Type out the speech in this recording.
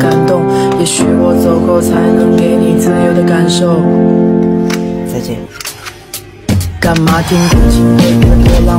感动。也许我走后才能给你自由的感受。再见。干嘛听不清的歌？